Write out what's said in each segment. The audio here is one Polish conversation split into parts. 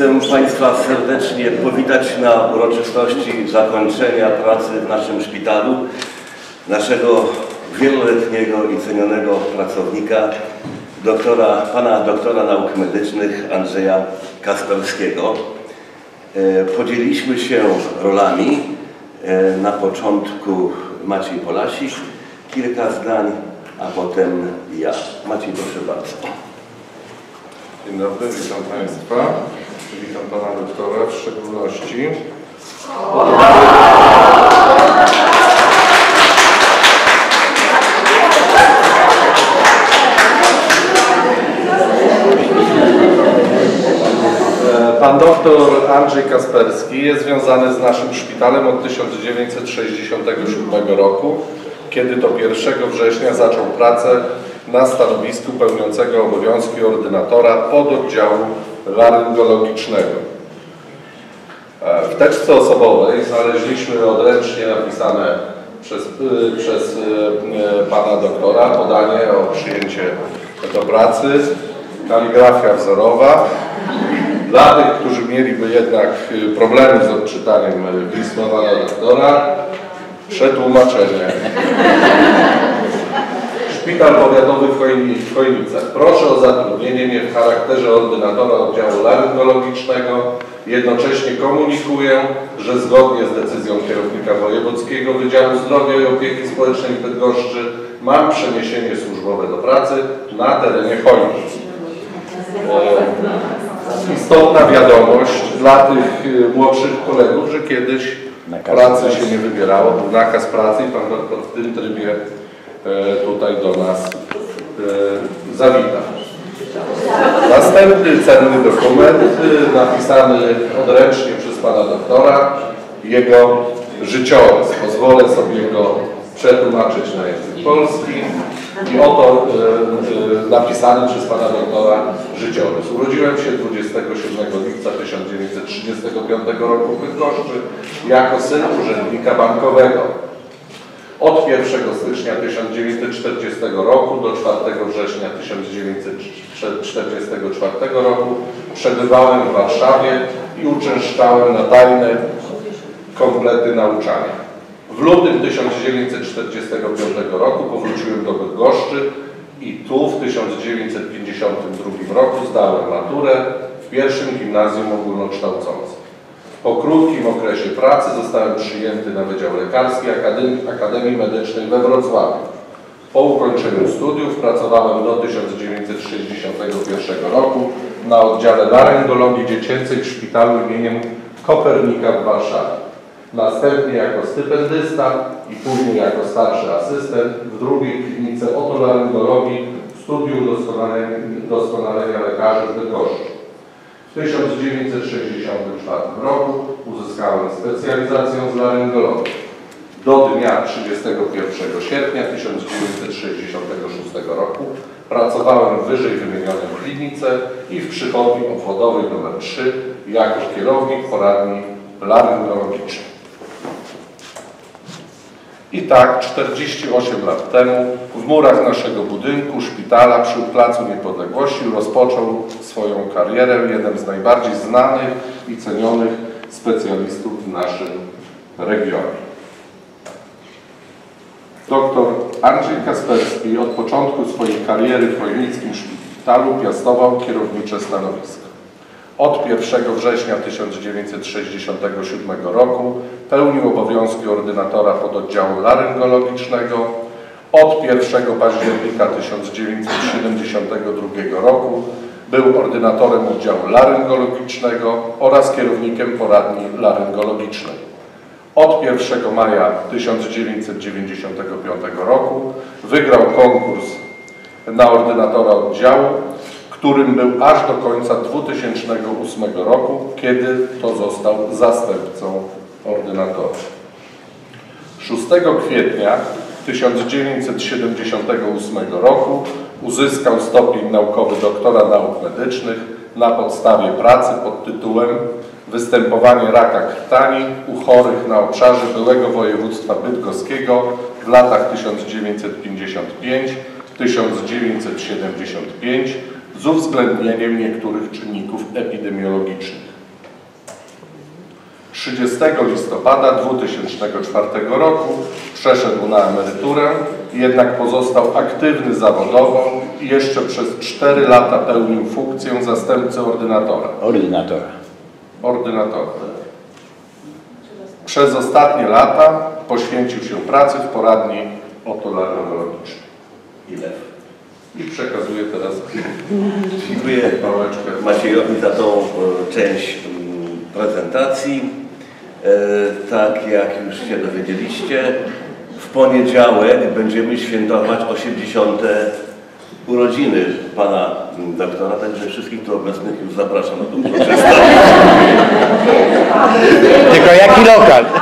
Chcę Państwa serdecznie powitać na uroczystości zakończenia pracy w naszym szpitalu, naszego wieloletniego i cenionego pracownika, doktora, pana doktora nauk medycznych Andrzeja Kasperskiego. E, Podzieliliśmy się rolami. E, Na początku Maciej Polasik, kilka zdań, a potem ja. Maciej, proszę bardzo. Dzień dobry, witam Państwa. Witam Pana Doktora w szczególności. Doktor Andrzej Kasperski jest związany z naszym szpitalem od 1967 roku, kiedy to 1 września zaczął pracę na stanowisku pełniącego obowiązki ordynatora pododdziału laryngologicznego. E, W teczce osobowej znaleźliśmy odręcznie napisane przez, y, przez y, y, pana doktora podanie o przyjęcie do pracy, kaligrafia wzorowa. Dla tych, którzy mieliby jednak y, problemy z odczytaniem pisma pana doktora, przetłumaczenie. Szpital Powiatowy w Chojni- w Chojnicach. Proszę o zatrudnienie mnie w charakterze ordynatora oddziału laryngologicznego. Jednocześnie komunikuję, że zgodnie z decyzją kierownika Wojewódzkiego Wydziału Zdrowia i Opieki Społecznej w Bydgoszczy mam przeniesienie służbowe do pracy na terenie Chojnic. Istotna wiadomość dla tych y, młodszych kolegów, że kiedyś pracy się nie wybierało, był nakaz pracy i pan doktor w tym trybie e, tutaj do nas e, zawita. Następny cenny dokument y, napisany odręcznie przez pana doktora, jego życiorys. Pozwolę sobie go przetłumaczyć na język polski. I oto y, y, napisany przez pana doktora życiorys. Urodziłem się 27 lipca 1935 roku w Bydgoszczy jako syn urzędnika bankowego. Od 1 stycznia 1940 roku do 4 września 1944 roku przebywałem w Warszawie i uczęszczałem na tajne komplety nauczania. W lutym 1945 roku powróciłem do Bydgoszczy i tu w 1952 roku zdałem maturę w pierwszym gimnazjum ogólnokształcącym. Po krótkim okresie pracy zostałem przyjęty na Wydział Lekarski Akademii, Akademii Medycznej we Wrocławiu. Po ukończeniu studiów pracowałem do 1961 roku na oddziale laryngologii dziecięcej w szpitalu imieniem Kopernika w Warszawie. Następnie jako stypendysta i później jako starszy asystent w drugiej klinice otolaryngologii Studium Doskonalenia, Doskonalenia Lekarzy w Bydgoszczy. W 1964 roku uzyskałem specjalizację z laryngologii. Do dnia 31 sierpnia 1966 roku pracowałem w wyżej wymienionej klinice i w przychodni obwodowej nr 3 jako kierownik poradni laryngologicznej. I tak 48 lat temu w murach naszego budynku, szpitala przy Placu Niepodległości rozpoczął swoją karierę jeden z najbardziej znanych i cenionych specjalistów w naszym regionie. Doktor Andrzej Kasperski od początku swojej kariery w Chojnickim Szpitalu piastował kierownicze stanowisko. Od 1 września 1967 roku pełnił obowiązki ordynatora pododdziału laryngologicznego. Od 1 października 1972 roku był ordynatorem oddziału laryngologicznego oraz kierownikiem poradni laryngologicznej. Od 1 maja 1995 roku wygrał konkurs na ordynatora oddziału, którym był aż do końca 2008 roku, kiedy to został zastępcą ordynatora. 6 kwietnia 1978 roku uzyskał stopień naukowy doktora nauk medycznych na podstawie pracy pod tytułem Występowanie raka krtani u chorych na obszarze byłego województwa bydgoskiego w latach 1955-1975 z uwzględnieniem niektórych czynników epidemiologicznych. 30 listopada 2004 roku przeszedł na emeryturę, jednak pozostał aktywny zawodowo i jeszcze przez 4 lata pełnił funkcję zastępcy ordynatora. Ordynatora. ordynatora. Przez ostatnie lata poświęcił się pracy w poradni otolaryngologicznej. Ile? I przekazuję teraz Dziękuję pałeczkę. Maciejowi za tą e, część prezentacji. E, Tak jak już się dowiedzieliście, w poniedziałek będziemy świętować 80. urodziny pana doktora, także wszystkich tu obecnych już zapraszam na tą. Tylko jaki lokal?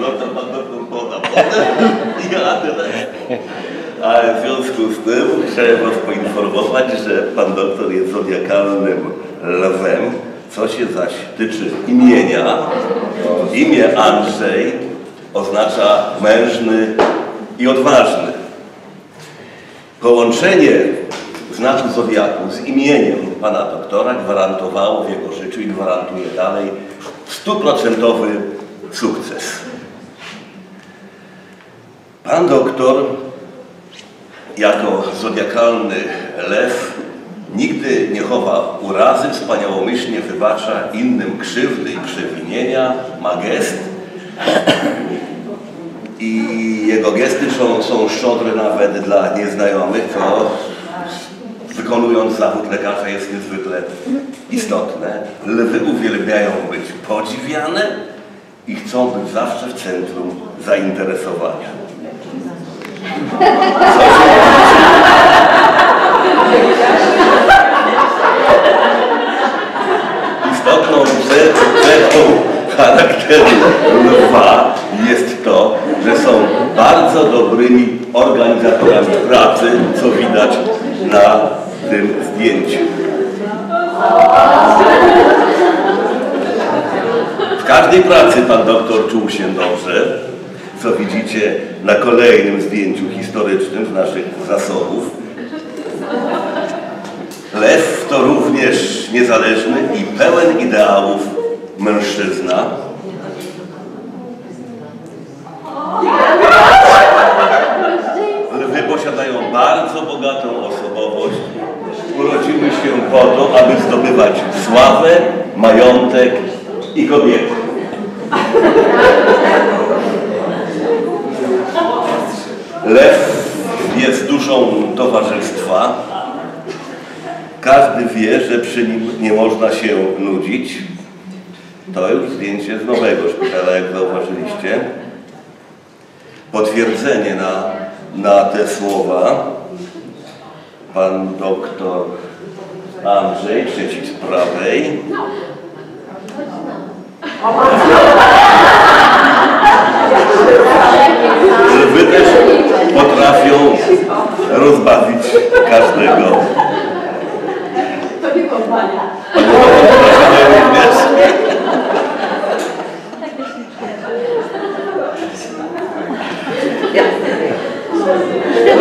No to pan doktor poda potem ja tyle. Ale w związku z tym chciałem Was poinformować, że pan doktor jest zodiakalnym lwem. Co się zaś tyczy imienia, imię Andrzej oznacza mężny i odważny. Połączenie znaku zodiaku z imieniem pana doktora gwarantowało w jego życiu i gwarantuje dalej stuprocentowy sukces. Pan doktor jako zodiakalny lew nigdy nie chowa urazy, wspaniałomyślnie wybacza innym krzywdy i przewinienia, ma gest i jego gesty są, są szczodre nawet dla nieznajomych, co wykonując zawód lekarza jest niezwykle istotne. Lwy uwielbiają być podziwiane i chcą być zawsze w centrum zainteresowania. cechą charakteru lwa jest to, że są bardzo dobrymi organizatorami pracy, co widać na tym zdjęciu. W każdej pracy pan doktor czuł się dobrze, co widzicie na kolejnym zdjęciu historycznym z naszych zasobów. Lew to również niezależny i pełen ideałów mężczyzna. Lwy posiadają bardzo bogatą osobowość. Urodziły się po to, aby zdobywać sławę, majątek i kobiety. Lew jest duszą towarzystwa. Każdy wie, że przy nim nie można się nudzić. To już zdjęcie z nowego szpitala, jak zauważyliście. Potwierdzenie na, na te słowa. Pan doktor Andrzej, trzeci z prawej. Lwy też potrafią rozbawić każdego. To nie kompania.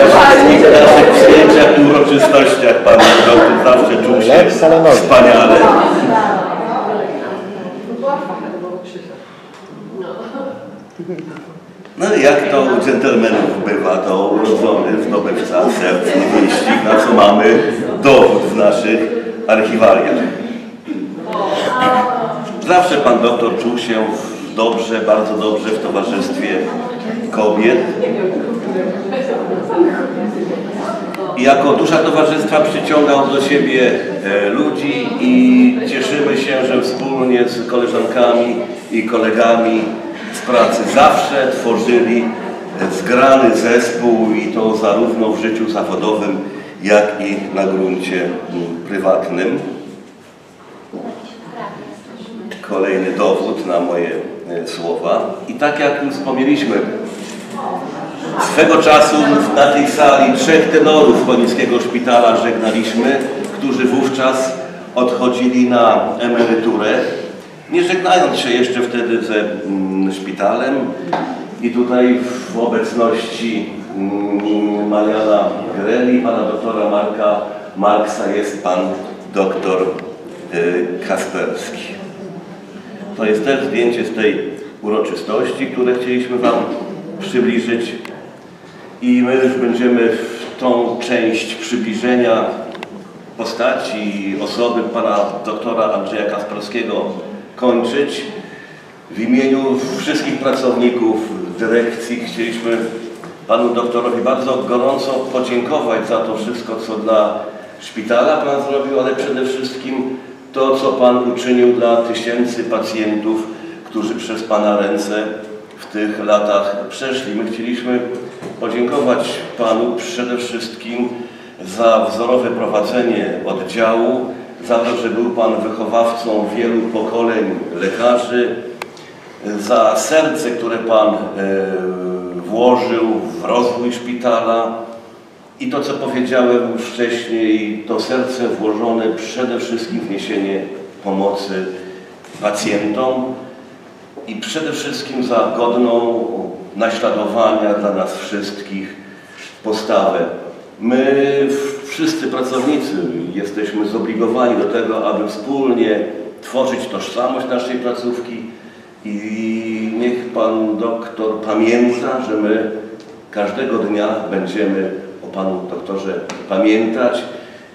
Wszystkich naszych przyjęciach i uroczystościach pan doktor zawsze czuł się wspaniale. No jak to u dżentelmenów bywa, to urodzony zdobywca serc i wyścig, na co mamy dowód w naszych archiwaliach. Zawsze pan doktor czuł się dobrze, bardzo dobrze w towarzystwie kobiet. I jako dusza towarzystwa przyciągał do siebie e, ludzi i cieszymy się, że wspólnie z koleżankami i kolegami z pracy zawsze tworzyli e, zgrany zespół i to zarówno w życiu zawodowym, jak i na gruncie prywatnym. Kolejny dowód na moje e, słowa. I tak jak już wspomnieliśmy, Swego czasu na tej sali trzech tenorów Konińskiego Szpitala żegnaliśmy, którzy wówczas odchodzili na emeryturę, nie żegnając się jeszcze wtedy ze mm, szpitalem. I tutaj w obecności mm, Mariana Greli, pana doktora Marka Marksa jest pan doktor y, Kasperski. To jest też zdjęcie z tej uroczystości, które chcieliśmy Wam przybliżyć. I my już będziemy w tą część przybliżenia postaci osoby pana doktora Andrzeja Kasperskiego kończyć. W imieniu wszystkich pracowników dyrekcji chcieliśmy panu doktorowi bardzo gorąco podziękować za to wszystko, co dla szpitala pan zrobił, ale przede wszystkim to, co pan uczynił dla tysięcy pacjentów, którzy przez pana ręce w tych latach przeszli. My chcieliśmy podziękować panu przede wszystkim za wzorowe prowadzenie oddziału, za to, że był Pan wychowawcą wielu pokoleń lekarzy, za serce, które Pan e, włożył w rozwój szpitala i to, co powiedziałem wcześniej, to serce włożone przede wszystkim w niesienie pomocy pacjentom i przede wszystkim za godną naśladowania dla nas wszystkich postawę. My wszyscy pracownicy jesteśmy zobligowani do tego, aby wspólnie tworzyć tożsamość naszej placówki i niech Pan doktor pamięta, że my każdego dnia będziemy Panu doktorze pamiętać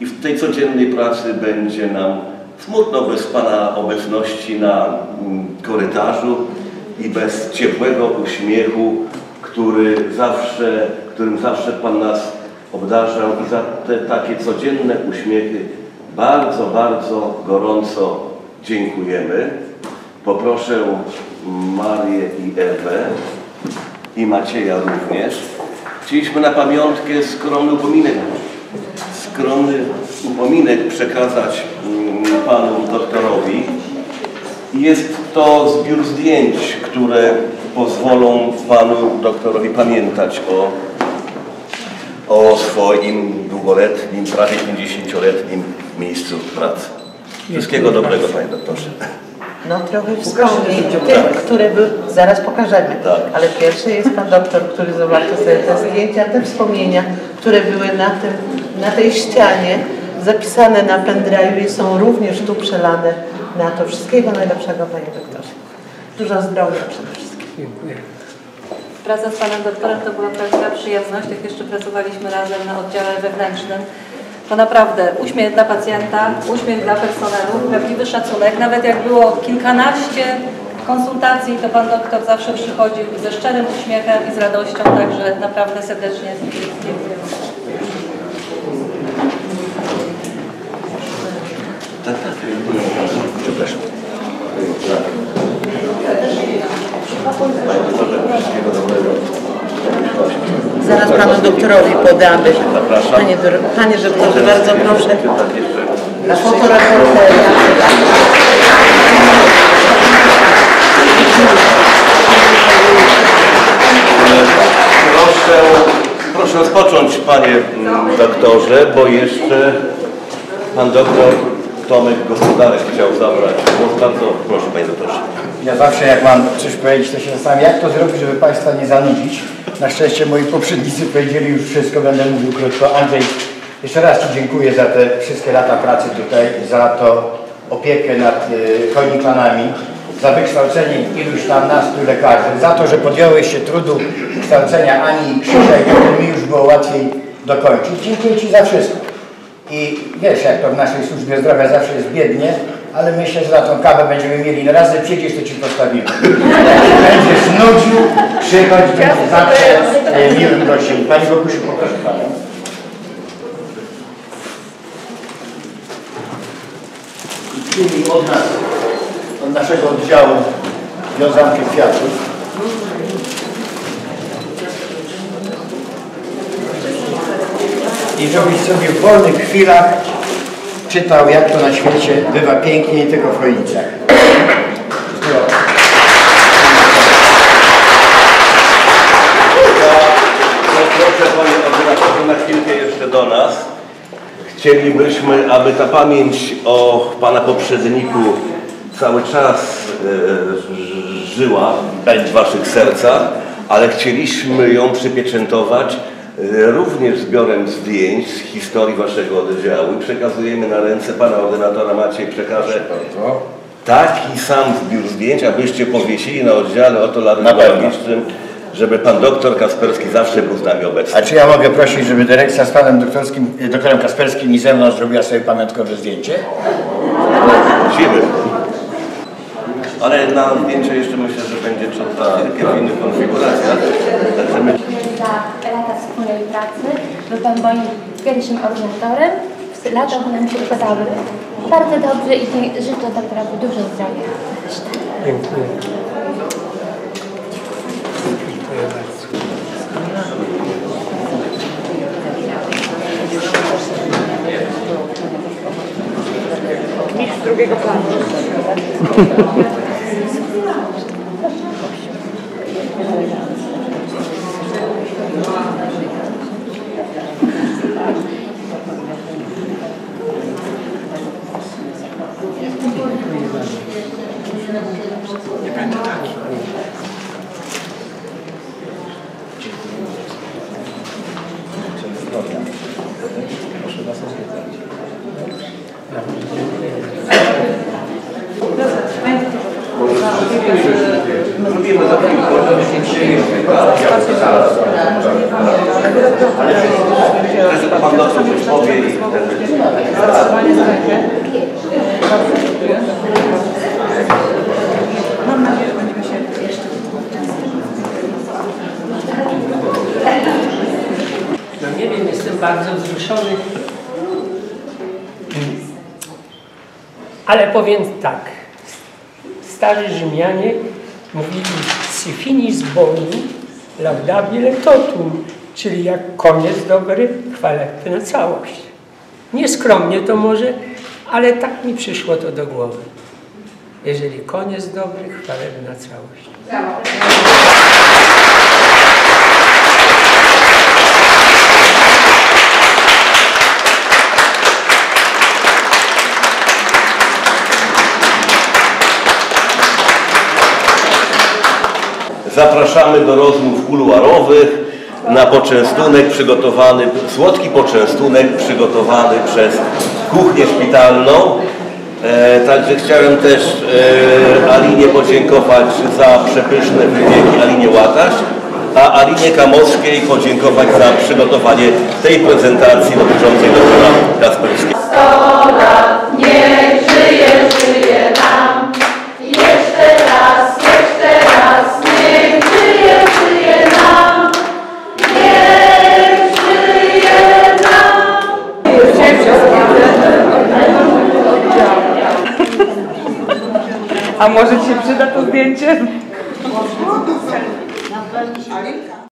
i w tej codziennej pracy będzie nam smutno bez Pana obecności na mm, korytarzu i bez ciepłego uśmiechu, który zawsze, którym zawsze Pan nas obdarzał i za te takie codzienne uśmiechy bardzo, bardzo gorąco dziękujemy. Poproszę Marię i Ewę i Macieja również. Chcieliśmy na pamiątkę skromny upominek, skromny upominek przekazać mm, panu doktorowi. Jest to zbiór zdjęć, które pozwolą panu doktorowi pamiętać o o swoim długoletnim, prawie 50-letnim miejscu pracy. Wszystkiego dobrego, panie doktorze. No trochę wspomnień, tych, które były, zaraz pokażemy. Tak. Ale pierwszy jest pan doktor, który zobaczy sobie te zdjęcia, te wspomnienia, które były na, tym, na tej ścianie, zapisane na pendrive i są również tu przelane na to. Wszystkiego najlepszego, panie doktorze. Dużo zdrowia przede wszystkim. Praca z panem doktorem to była prawdziwa przyjemność, jak jeszcze pracowaliśmy razem na oddziale wewnętrznym. To naprawdę uśmiech dla pacjenta, uśmiech dla personelu, prawdziwy szacunek. Nawet jak było kilkanaście konsultacji, to pan doktor zawsze przychodził ze szczerym uśmiechem i z radością, także naprawdę serdecznie dziękuję. Przepraszam. Zaraz panu doktorowi podamy. Panie, panie doktorze, bardzo proszę. Na fotoreportera. Proszę, proszę rozpocząć, panie doktorze, bo jeszcze pan doktor Tomek Gospodarek chciał zabrać. głos. Bardzo proszę, panie doktorze. Ja zawsze jak mam coś powiedzieć, to się zastanawiam, jak to zrobić, żeby Państwa nie zanudzić. Na szczęście moi poprzednicy powiedzieli już wszystko, będę mówił krótko. Andrzej, jeszcze raz Ci dziękuję za te wszystkie lata pracy tutaj, za to opiekę nad y, chorniklanami, za wykształcenie iluś tam nas tu lekarzy, za to, że podjąłeś się trudu kształcenia Ani i Krzysia potem mi już było łatwiej dokończyć. Dziękuję Ci za wszystko. I wiesz, jak to w naszej służbie zdrowia zawsze jest biednie, ale myślę, że na tą kawę będziemy mieli. Raz, że przyjdziesz, to ci postawimy. Jak będziesz nudził, przychodź, będzie zawsze e, miłym gościem. Pani Bogusiu, poproszę Panią. I przyjmij od nas, od naszego oddziału wiązankę kwiatów. I żebyś sobie w wolnych chwilach czytał, jak to na świecie bywa pięknie, nie tylko w Chojnicach. Proszę na chwilkę jeszcze do nas. Chcielibyśmy, aby ta pamięć o Pana poprzedniku cały czas e, żyła w Waszych sercach, ale chcieliśmy ją przypieczętować również zbiorem zdjęć z historii Waszego oddziału. I Przekazujemy na ręce Pana ordynatora Maciej przekaże Bardzo. taki sam zbiór zdjęć, abyście powiesili na oddziale Na pewno. otolaryngowicznym, żeby Pan doktor Kasperski zawsze był z nami obecny. A czy ja mogę prosić, żeby dyrekcja z panem doktorskim, y, doktorem Kasperskim i ze mną zrobiła sobie pamiątkowe zdjęcie? Prosimy. Ale na zdjęcie jeszcze myślę, że będzie trzeba w innych konfiguracjach. Za lata wspólnej pracy. Był Pan moim pierwszym ordynatorem. Lata nam się układały bardzo dobrze i życzę naprawdę dużo zdrowia. Dziękuję. Dziękuję bardzo. zrobimy Pan doktor powie i. No nie wiem, jestem bardzo wzruszony. Ale powiem tak. Starzy Rzymianie mówili si finis boni laudabile totum, czyli jak koniec dobry, chwalebny na całość. Nieskromnie to może, ale tak mi przyszło to do głowy. Jeżeli koniec dobry, chwalebny na całość. Zapraszamy do rozmów kuluarowych na poczęstunek przygotowany, słodki poczęstunek przygotowany przez kuchnię szpitalną. E, także chciałem też e, Alinie podziękować za przepyszne wypieki, Alinie Łataś, a Alinie Kamowskiej podziękować za przygotowanie tej prezentacji dotyczącej doktora Kasperskiego. A może ci się przyda to zdjęcie?